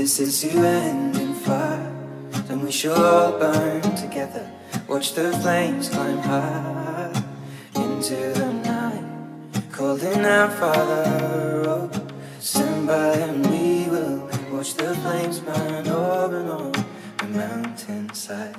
this is you ending fire. Then we shall all burn together. Watch the flames climb high Into the night. Calling out Father Oh, stand by and we will. Watch the flames burn over and on The mountainside